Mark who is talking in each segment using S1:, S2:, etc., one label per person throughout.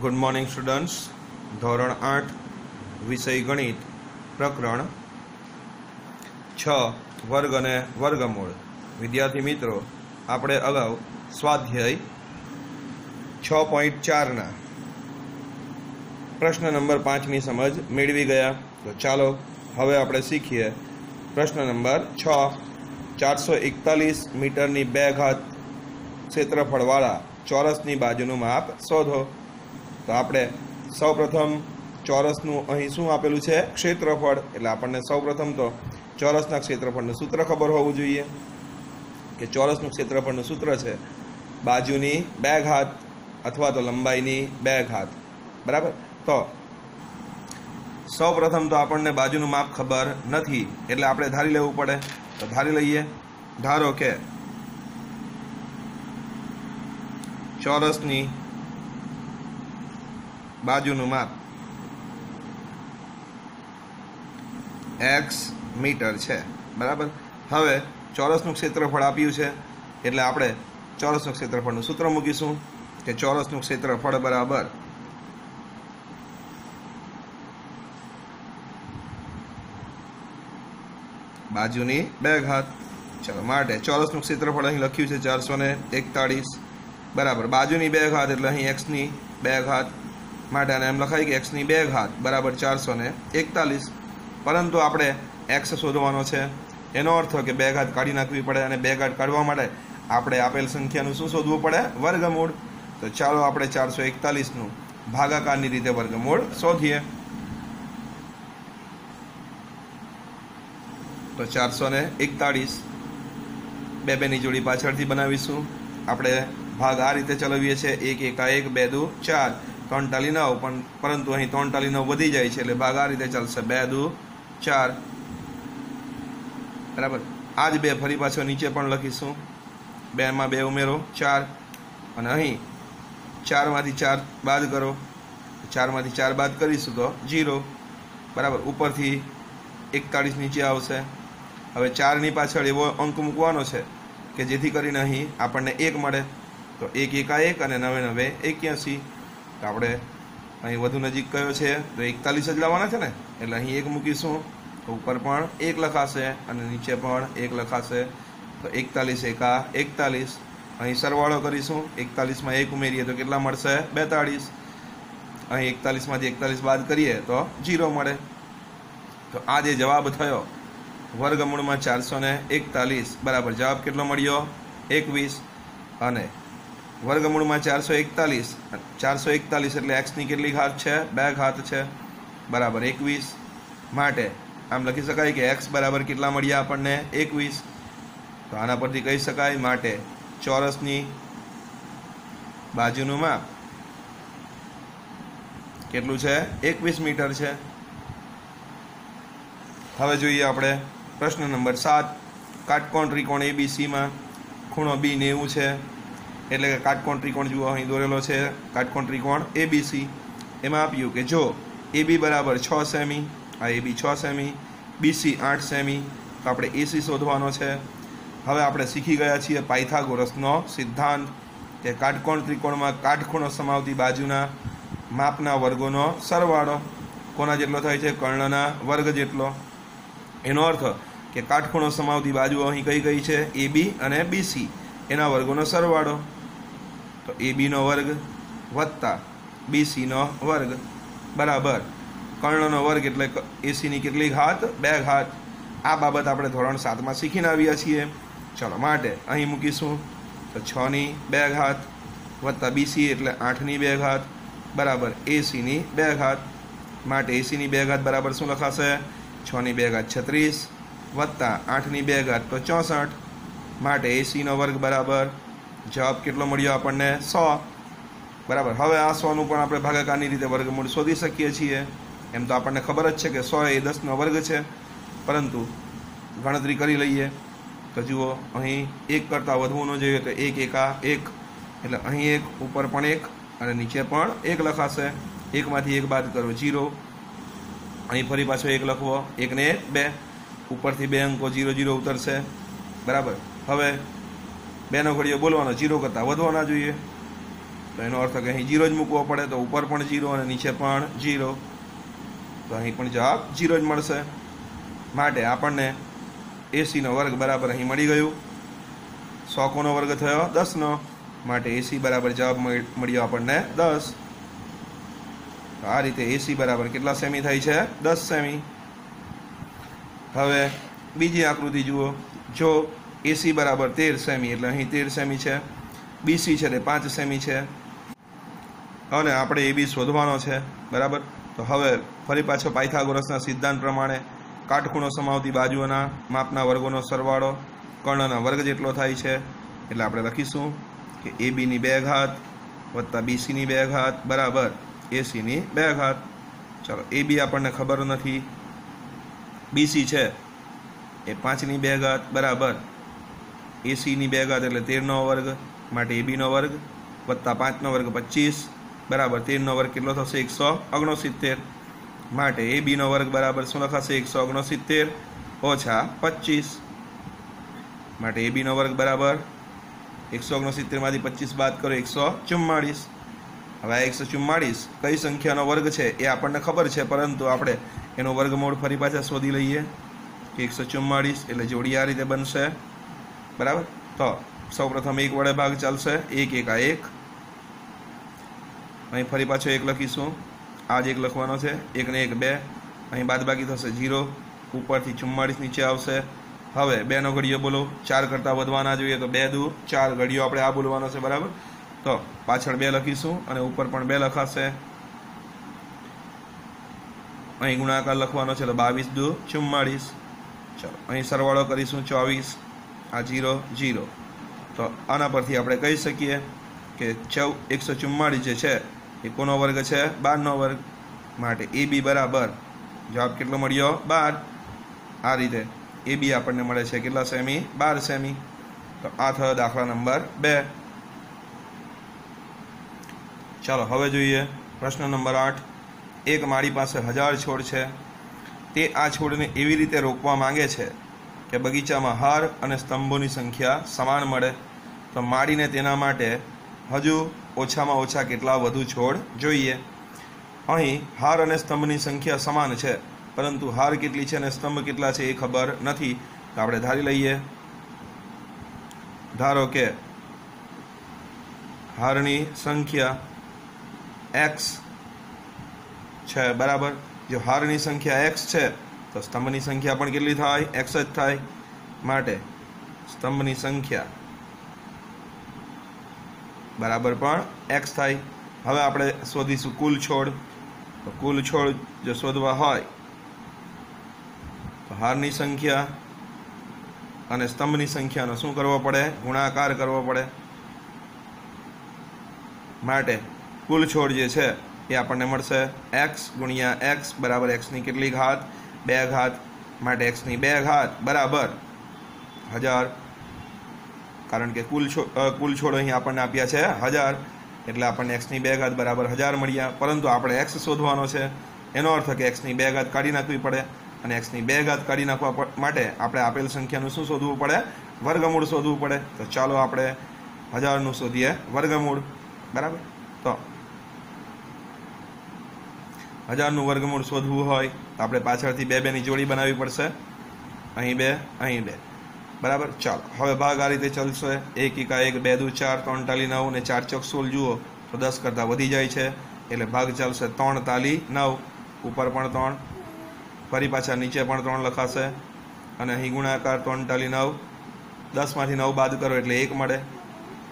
S1: Good morning students ધોરણ આઠ, વિષય ગણિત, પ્રકરણ છ, વર્ગ અને વર્ગમૂળ. વિદ્યાર્થી મિત્રો, આપણે અગાઉ સ્વાધ્યાય છ પોઈન્ટ ચારના પ્રશ્ન નંબર પાંચની સમજ મેળવી ગયા. તો ચાલો, હવે આપણે શીખીએ પ્રશ્ન નંબર છ. ચારસો એકતાલીસ મીટરની બે ઘાત ક્ષેત્રફળવાળા ચોરસની બાજુનું માપ શોધો. તો આપણે સૌપ્રથમ ચોરસનું અહીં શું આપેલું છે? ક્ષેત્રફળ. એટલે આપણને સૌપ્રથમ તો ચોરસના ક્ષેત્રફળનું સૂત્ર ખબર હોવું જોઈએ કે ચોરસનું ક્ષેત્રફળનું સૂત્ર છે બાજુની બે ઘાત અથવા તો લંબાઈની બે ઘાત. બરાબર? તો સૌપ્રથમ તો આપણને બાજુનું માપ ખબર નથી. એટલે આપણે ધારી લેવું પડે. તો ધારી લઈએ. ધારો કે ચોરસની બાજુનું માપ. એક્સ મીટર છે. બરાબર? હવે ચોરસનું ક્ષેત્રફળ આપ્યું છે. એટલે આપણે ચોરસનું ક્ષેત્રફળનું સૂત્ર મૂકીશું કે ચોરસનું ક્ષેત્રફળ બરાબર બાજુની બે ઘાત. ચલો, માટે ચોરસનું ક્ષેત્રફળ અહીં લખ્યું છે ચારસો ને એકતાળીસ. બરાબર, બાજુની બે ઘાત એટલે અહીં એક્સની બે ઘાત. માટે આને એમ લખાય કે એક્સની બે ઘાત બરાબર ચારસો ને એકતાલીસ. પરંતુ આપણે એક્સ શોધવાનો છે. એનો અર્થ કે બે ઘાત કાઢી નાખવી પડે અને બે ઘાત કાઢવા માટે આપણે આપેલ સંખ્યાનું શું શોધવું પડે? વર્ગમૂળ. તો ચાલો આપણે ચારસો એકતાલીસનું ભાગાકારની રીતે વર્ગમૂળ શોધીએ. તો ચારસો ને એકતાળીસ બે બેની જોડી પાછળથી બનાવીશું. આપણે ભાગ આ રીતે ચલાવીએ છીએ. એક, એકા એક, બે, દુ, ચાર. ત્રણ ટાલી નવ પણ પરંતુ અહીં ત્રણ ટાલી નવ વધી જાય છે, એટલે ભાગ આ રીતે ચાલશે. બે, દુ, ચાર. બરાબર. આ જ બે ફરી પાછો નીચે પણ લખીશું. બેમાં બે ઉમેરો, ચાર. અને અહીં ચારમાંથી ચાર બાદ કરો. ચારમાંથી ચાર બાદ કરીશું તો જીરો. બરાબર. ઉપરથી એકતાળીસ નીચે આવશે. હવે ચારની પાછળ એવો અંક મૂકવાનો છે કે જેથી કરીને અહીં આપણને એક મળે. તો એક એકા એક અને નવે નવે એક્યાસી. તો આપણે અહીં વધુ નજીક કયો છે? તો એકતાલીસ જ લાવવાના છે ને? એટલે અહીં એક મૂકીશું. તો ઉપર પણ એક લખાશે અને નીચે પણ એક લખાશે. તો એકતાલીસ એકા એકતાલીસ. અહીં સરવાળો કરીશું. એકતાલીસમાં એક ઉમેરીએ તો કેટલા મળશે? બેતાળીસ. અહીં એકતાલીસમાંથી એકતાલીસ બાદ કરીએ તો જીરો મળે. તો આ જે જવાબ થયો, વર્ગમૂળમાં ચારસો એકતાલીસ. બરાબર, જવાબ કેટલો મળ્યો? એકવીસ. અને વર્ગમૂળમાં ચારસો એકતાલીસ. ચારસો એકતાલીસ એટલે એક્સની કેટલી ઘાત છે? બે ઘાત છે. બરાબર, એકવીસ માટે. આમ લખી શકાય કે એક્સ બરાબર કેટલા મળ્યા આપણને? એકવીસ. તો આના પરથી કહી શકાય માટે ચોરસની બાજુનું માપ. કેટલું છે? એકવીસ મીટર છે. હવે જોઈએ આપણે પ્રશ્ન નંબર સાત. કાટકોણ ત્રિકોણ એબીસીમાં ખૂણો બી નેવું છે. એટલે કે કાટકોણ ત્રિકોણ જુઓ, અહીં દોરેલો છે, કાટકોણ ત્રિકોણ એબીસી એમાં આપ્યું કે જો એબી બરાબર છ સેમી, આ એબી છ સેમી બીસી આઠ સેમી, તો આપણે એસી શોધવાનો છે. હવે આપણે શીખી ગયા છીએ પાયથાગોરસનો સિદ્ધાંત કે કાટકોણ ત્રિકોણમાં કાટખૂણો સમાવતી બાજુના માપના વર્ગોનો સરવાળો. કોના જેટલો થાય છે? કર્ણના વર્ગ જેટલો. એનો અર્થ કે કાટખૂણો સમાવતી બાજુ અહીં કઈ કઈ છે? એ બી અને બીસી એના વર્ગોનો સરવાળો. તો એ બીનો વર્ગ વત્તા બીસીનો વર્ગ. બરાબર. કર્ણનો વર્ગ એટલે એસીની કેટલી ઘાત? બે ઘાત. આ બાબત આપણે ધોરણ સાતમાં શીખીને આવ્યા છીએ. ચલો, માટે અહીં મૂકીશું. તો છની બે ઘાત વત્તા બીસી એટલે આઠની બે ઘાત. બરાબર. એસીની બે ઘાત. માટે એસીની બે ઘાત બરાબર શું લખાશે? છની બે ઘાત છત્રીસ વત્તા આઠની બે ઘાત તો ચોસઠ. માટે એસીનો વર્ગ બરાબર જવાબ કેટલો મળ્યો આપણને? સો. બરાબર. હવે આ સોનું પણ આપણે ભાગાકારની રીતે વર્ગમૂળ શોધી શકીએ છીએ. એમ તો આપણને ખબર જ છે કે સો એ દસનો વર્ગ છે. પરંતુ ગણતરી કરી લઈએ તો જુઓ, અહીં એક કરતાં વધવું ન જોઈએ તો એક, એકા એક. એટલે અહીં એક, ઉપર પણ એક અને નીચે પણ એક લખાશે. એકમાંથી એક બાદ કરો જીરો. અહીં ફરી પાછો એક લખવો. એકને એક બે. ઉપરથી બે અંકો જીરો જીરો ઉતરશે. બરાબર. હવે બેનો ઘડીઓ બોલવાનો જીરો કરતાં વધવાના જોઈએ. તો એનો અર્થ કે અહીં જીરો જ મૂકવો પડે તો ઉપર પણ જીરો અને નીચે પણ જીરો. તો અહીં પણ જવાબ જીરો જ મળશે. માટે આપણને એસીનો વર્ગ બરાબર અહીં મળી ગયું. સો કોનો વર્ગ થયો દસનો. માટે એસી બરાબર જવાબ મળ્યો આપણને દસ. આ રીતે એસી બરાબર કેટલા સેમી થાય છે? દસ સેમી. હવે બીજી આકૃતિ જુઓ. જો એસી બરાબર તેર સેમી, એટલે અહીં તેર સેમી છે. બીસી છે તે પાંચ સેમી છે. અને આપણે એ બી શોધવાનો છે, બરાબર? તો હવે ફરી પાછો પાયથાગોરસના સિદ્ધાંત પ્રમાણે કાટખૂણો સમાવતી બાજુઓના માપના વર્ગોનો સરવાળો કર્ણના વર્ગ જેટલો થાય છે. એટલે આપણે લખીશું કે એ બીની બે ઘાત વત્તા બીસીની બે ઘાત, બરાબર? એસીની બે ઘાત. ચાલો એ બી આપણને ખબર નથી. બીસી છે એ પાંચની બે ઘાત, બરાબર? એસીની બે ઘાત એટલે તેરનો વર્ગ માટે એબીનો વર્ગ વત્તા પાંચનો વર્ગ પચીસ, બરાબર તેરનો વર્ગ કેટલો થશે? એકસો ઓગણસિત્તેર. માટે એ બીનો વર્ગ બરાબર શું લખાશે? એકસો ઓગણસિત્તેર ઓછા પચીસ. માટે એ બીનો વર્ગ બરાબર એકસો ઓગણસિત્તેરમાંથી પચીસ બાદ કરો એકસો ચુમ્માળીસ. હવે આ એકસો ચુમ્માળીસ કઈ સંખ્યાનો વર્ગ છે એ આપણને ખબર છે, પરંતુ આપણે એનો વર્ગમૂળ ફરી પાછા શોધી લઈએ કે એકસો ચુમ્માળીસ એટલે જોડી આ રીતે બનશે. બરાબર? તો સૌપ્રથમ એક વડે ભાગ ચાલશે. એક એક, આ એક. અહીં ફરી પાછો એક લખીશું. આ જ એક લખવાનો છે. એકને એક, બે. અહીં બાદબાકી થશે જીરો ઉપરથી ચુમ્માળીસ નીચે આવશે. હવે બેનો ઘડીઓ બોલો. ચાર કરતાં વધવાના જોઈએ તો બે દૂર. ચાર ઘડીઓ આપણે આ બોલવાનો છે, બરાબર? તો પાછળ બે લખીશું અને ઉપર પણ બે લખાશે. અહીં ગુણાકાર લખવાનો છે તો બાવીસ દૂર. ચુમ્માળીસ. ચલો, અહીં સરવાળો કરીશું ચોવીસ. આ જીરો જીરો. તો આના પરથી આપણે કહી શકીએ કે ચૌ એકસો ચુમ્માળીસ જે છે, એ કોનો વર્ગ છે? બારનો વર્ગ. માટે એ બી બરાબર. જવાબ કેટલો મળ્યો? બાર. આ રીતે એ બી આપણને મળે છે કેટલા સેમી? બાર સેમી. તો આ થયો દાખલા નંબર બે. ચાલો, હવે જોઈએ પ્રશ્ન નંબર આઠ. એક માળી પાસે હજાર છોડ છે. તે આ છોડને એવી રીતે રોકવા માંગે છે? કે બગીચામાં હાર અને સ્તંભોની સંખ્યા સમાન મળે, તો માળીને તેના માટે હજુ ઓછામાં ઓછા કેટલા વધુ છોડ જોઈએ? અહીં હાર અને સ્તંભની સંખ્યા સમાન છે, પરંતુ હાર કેટલી છે અને સ્તંભ કેટલા છે એ ખબર નથી. તો આપણે ધારી લઈએ. ધારો કે હારની સંખ્યા એક્સ છે, બરાબર? જો હારની સંખ્યા એક્સ છે તો સ્તંભની સંખ્યા પણ કેટલી થાય? એક્સ જ થાય માટે સ્તંભની સંખ્યા બરાબર પણ એક્સ થાય. હવે આપણે શોધીશું કુલ છોડ. કુલ છોડ જો શોધવા હોય, તો હારની સંખ્યા અને સ્તંભની સંખ્યાનો શું કરવો પડે? ગુણાકાર કરવો પડે. માટે કુલ છોડ જે છે એ આપણને મળશે એક્સ ગુણ્યા એક્સ બરાબર એક્સની કેટલી ઘાત? બે ઘાત માટે એક્સની બે ઘાત બરાબર. હજાર. કારણ કે કુલ કુલ છોડ અહીં આપણને આપ્યા છે હજાર. એટલે આપણને એક્સની બે ઘાત બરાબર હજાર મળ્યા. પરંતુ આપણે એક્સ શોધવાનો છે. એનો અર્થ કે એક્સની બે ઘાત કાઢી નાખવી પડે અને એક્સની બે ઘાત કાઢી નાખવા માટે આપણે આપેલ સંખ્યાનું શું શોધવું પડે? વર્ગમૂળ શોધવું પડે. તો ચાલો આપણે હજારનું શોધીએ. વર્ગમૂળ. બરાબર? તો હજારનું વર્ગમૂળ શોધવું હોય તો આપણે પાછળથી બે બેની જોડી બનાવવી પડશે. અહીં બે અહીં બે. બરાબર? ચાલો. હવે ભાગ આ રીતે ચાલશે. એક એકા એક, બે દુ ચાર, ત્રણ તાલી નવ ને ચાર ચોક સોળ જુઓ. તો દસ કરતાં વધી જાય છે. એટલે ભાગ ચાલશે ત્રણ તાલી નવ. ઉપર પણ ત્રણ. ફરી પાછા નીચે પણ ત્રણ લખાશે. અને અહીં ગુણાકાર ત્રણ તાલી નવ. દસમાંથી નવ બાદ કરો એટલે એક મળે.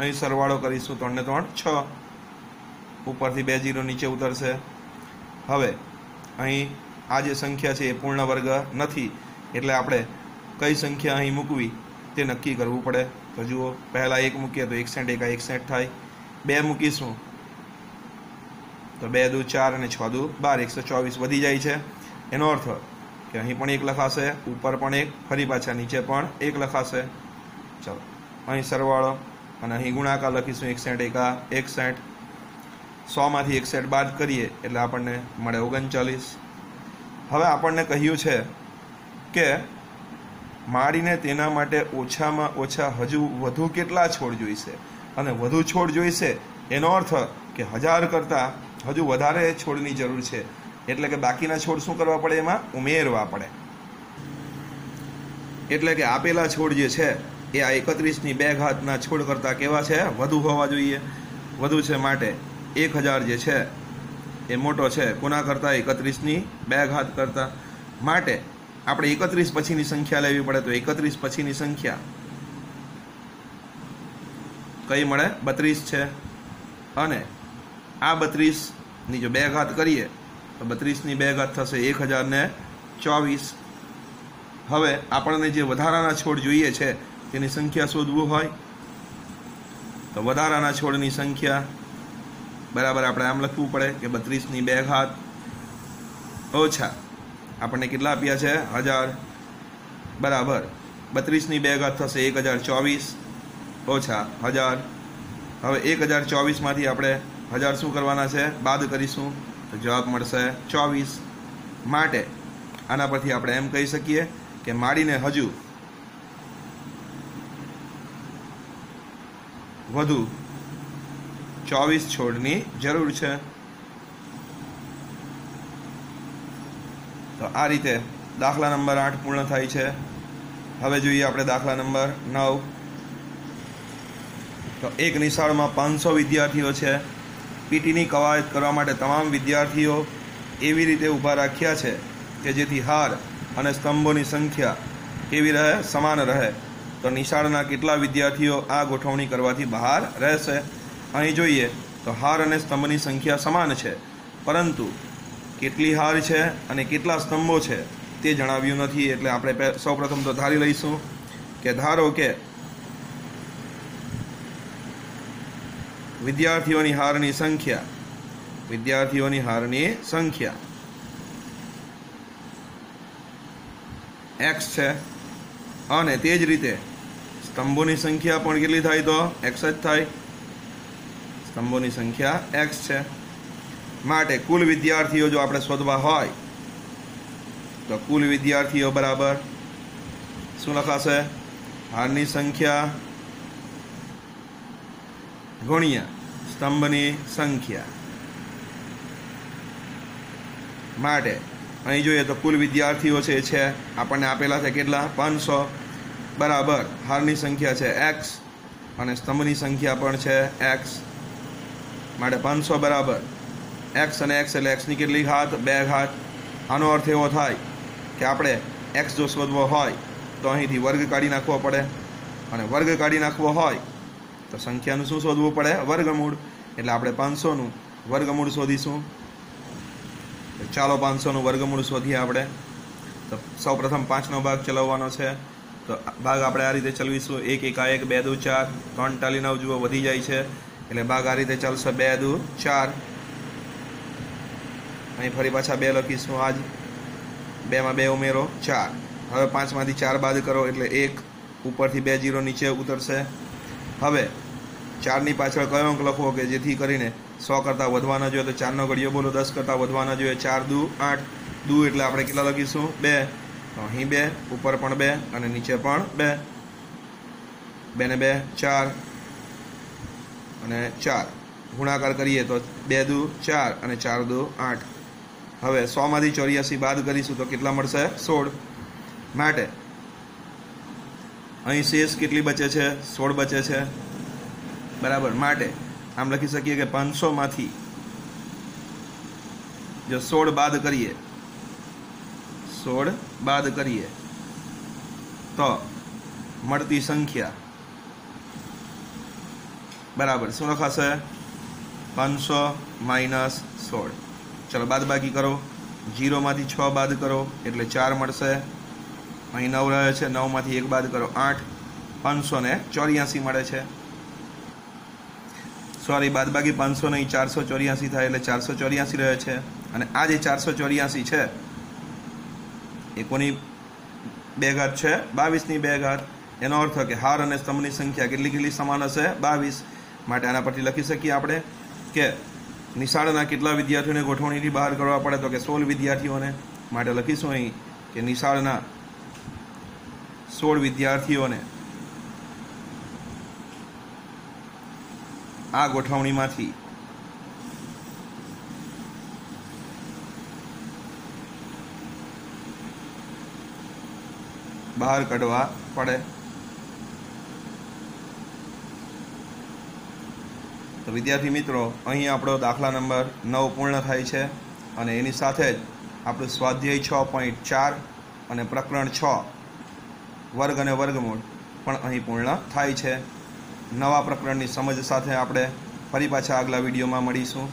S1: અહીં સરવાળો કરીશું ત્રણને ત્રણ, છ. ઉપરથી બે જીરો નીચે ઉતરશે. હવે, અહીં આ જે સંખ્યા છે એ પૂર્ણ વર્ગ નથી, એટલે આપણે કઈ સંખ્યા અહીં મૂકવી તે નક્કી કરવું પડે. તો જુઓ, પહેલાં એક મૂકીએ તો એકસઠ એકા એકસઠ થાય. બે મૂકીશું તો બે દુ ચાર અને છ દુ બાર, એકસો ચોવીસ વધી જાય છે. એનો અર્થ કે અહીં પણ એક લખાશે, ઉપર પણ એક, ફરી પાછા નીચે પણ એક લખાશે. ચલો, અહીં સરવાળો અને અહીં ગુણાકાર લખીશું એકસઠ એકા એકસઠ. સોમાંથી એકસઠ બાદ કરીએ એટલે આપણને મળે ઓગણચાલીસ. હવે આપણને કહ્યું છે કે માળીને તેના માટે ઓછામાં ઓછા હજુ વધુ કેટલા છોડ જોઈશે? અને વધુ છોડ જોઈશે એનો અર્થ કે હજાર કરતાં હજુ વધારે છોડની જરૂર છે. એટલે કે બાકીના છોડ શું કરવા પડે એમાં? ઉમેરવા પડે. એટલે કે આપેલા છોડ જે છે એ આ એકત્રીસની બે ઘાતના છોડ કરતાં કેવા છે? વધુ હોવા જોઈએ. વધુ છે માટે. એક હજાર જે છે, એ મોટો છે. કોના કરતાં? એકત્રીસની બે ઘાત કરતાં. માટે આપણે એકત્રીસ પછીની સંખ્યા લેવી પડે તો એકત્રીસ પછીની સંખ્યા કઈ મળે? બત્રીસ છે. અને આ બત્રીસની જો બે ઘાત કરીએ, તો બત્રીસની બે ઘાત થશે એક હજાર ને ચોવીસ. હવે આપણને જે વધારાના છોડ જોઈએ છે, તેની સંખ્યા શોધવું હોય, તો વધારાના છોડની સંખ્યા બરાબર, આપણે આમ લખવું પડે કે બત્રીસની બે ઘાત ઓછા. આપણને કેટલા આપ્યા છે? હજાર. બરાબર. બત્રીસની બે ઘાત થશે એક હજાર ચોવીસ. ઓછા. હજાર. હવે એક હજાર ચોવીસમાંથી આપણે હજાર શું કરવાના છે? બાદ કરીશું. તો જવાબ મળશે ચોવીસ. માટે આના પરથી આપણે એમ કહી શકીએ કે માડીને હજુ વધુ ચોવીસ છોડની જરૂર છે. તો આ રીતે દાખલા નંબર આઠ પૂર્ણ થાય છે. હવે જોઈએ આપણે દાખલા નંબર નવ. તો એક નિશાળમાં પાંચસો વિદ્યાર્થીઓ છે. પીટીની કવાયત કરવા માટે તમામ વિદ્યાર્થીઓ એવી રીતે ઊભા રાખ્યા છે કે જેથી હાર અને સ્તંભોની સંખ્યા કેવી રહે, સમાન રહે. તો નિશાળના કેટલા વિદ્યાર્થીઓ આ ગોઠવણી કરવાથી બહાર રહેશે? અહીં જોઈએ તો હાર અને સ્તંભની સંખ્યા સમાન છે. પરંતુ કેટલી હાર છે અને કેટલા સ્તંભો છે તે જણાવ્યું નથી. એટલે આપણે સૌપ્રથમ તો ધારી લઈશું કે ધારો કે વિદ્યાર્થીઓની હારની સંખ્યા, વિદ્યાર્થીઓની હારની સંખ્યા. એક્સ છે. અને તે જ રીતે સ્તંભોની સંખ્યા પણ કેટલી થાય તો? એક્સ જ થાય. સ્તંભોની સંખ્યા એક્સ છે. માટે કુલ વિદ્યાર્થીઓ જો આપણે શોધવા હોય, તો કુલ વિદ્યાર્થીઓ બરાબર શું લખાશે? હારની સંખ્યા ગુણ્યા સ્તંભની સંખ્યા. માટે અહીં જોઈએ તો કુલ વિદ્યાર્થીઓ છે છે, આપણને આપેલા છે કેટલા? પાંચસો. બરાબર. હારની સંખ્યા છે એક્સ અને સ્તંભની સંખ્યા પણ છે એક્સ માટે પાંચસો બરાબર. એક્સ અને એક્સ એટલે એક્સની કેટલી ઘાત? બે ઘાત. આનો અર્થ એવો થાય કે આપણે એક્સ જો શોધવો હોય, તો અહીંથી વર્ગ કાઢી નાખવો પડે. અને વર્ગ કાઢી નાખવો હોય, તો સંખ્યાનું શું શોધવું પડે? વર્ગમૂળ. એટલે આપણે પાંચસોનું વર્ગમૂળ શોધીશું. ચાલો પાંચસોનું વર્ગમૂળ શોધીએ આપણે. તો સૌ પ્રથમ પાંચનો ભાગ ચલાવવાનો છે. તો ભાગ આપણે આ રીતે ચલાવીશું. એક, એકા એક, બે, દુ, ચાર. ત્રણ ટાલી નવ જુઓ, વધી જાય છે. એટલે ભાગ આ રીતે ચાલશે. બે, દુ, ચાર. અહીં ફરી પાછા બે લખીશું આજ. બેમાં બે ઉમેરો, ચાર. હવે પાંચમાંથી ચાર બાદ કરો એટલે એક. ઉપરથી બે જીરો નીચે ઉતરશે. હવે ચારની પાછળ કયો અંક લખવો કે જેથી કરીને સો કરતાં વધવાના જોઈએ તો ચારનો ઘડિયો બોલો, દસ કરતાં વધવાના જોઈએ. ચાર, દુ, આઠ. દુ એટલે આપણે કેટલા લખીશું? બે. અહીં બે, ઉપર પણ બે અને નીચે પણ બે. બે ને બે, ચાર. અને ચાર. ગુણાકાર કરીએ તો બે દુ ચાર અને ચાર દુ આઠ. હવે સોમાંથી ચોર્યાસી બાદ કરીશું તો કેટલા મળશે? સોળ. માટે અહીં શેષ કેટલી બચે છે? સોળ બચે છે. બરાબર. માટે આમ લખી શકીએ કે પાંચસોમાંથી જો સોળ બાદ કરીએ, સોળ બાદ કરીએ, તો મળતી સંખ્યા બરાબર. શું લખાશે પાંચસો માઇનસ સોળ. ચલો બાદ બાકી કરો. જીરોમાંથી છ બાદ કરો, એટલે ચાર મળશે. અહીં નવ રહે છે, નવમાંથી એક બાદ કરો, આઠ. પાંચસો ને ચોર્યાસી મળે છે. સોરી બાદ બાકી પાંચસો નહીં ચારસો ચોર્યાસી થાય, એટલે ચારસો ચોર્યાસી રહે છે. અને આ જે ચારસો ચોર્યાસી છે, એ કોની બે ઘાત છે? બાવીસની બે ઘાત. એનો અર્થ કે હાર અને સ્તંભની સંખ્યા કેટલી કેટલી સમાન હશે? બાવીસ. માટે આના પરથી લખી શકીએ આપણે કે નિશાળના કેટલા વિદ્યાર્થીઓને ગોઠવણીથી બહાર કરવા પડે તો કે સોળ વિદ્યાર્થીઓને માટે લખીશું અહીં કે નિશાળના સોળ વિદ્યાર્થીઓને આ ગોઠવણીમાંથી બહાર કાઢવા પડે. તો વિદ્યાર્થી મિત્રો, અહીં આપણો દાખલા નંબર નવ પૂર્ણ થાય છે અને એની સાથે જ આપણું સ્વાધ્યાય છ પોઈન્ટ ચાર અને પ્રકરણ છ, વર્ગ અને વર્ગમૂળ પણ અહીં પૂર્ણ થાય છે. નવા પ્રકરણની સમજ સાથે આપણે ફરી પાછા આગલા વિડીયોમાં મળીશું.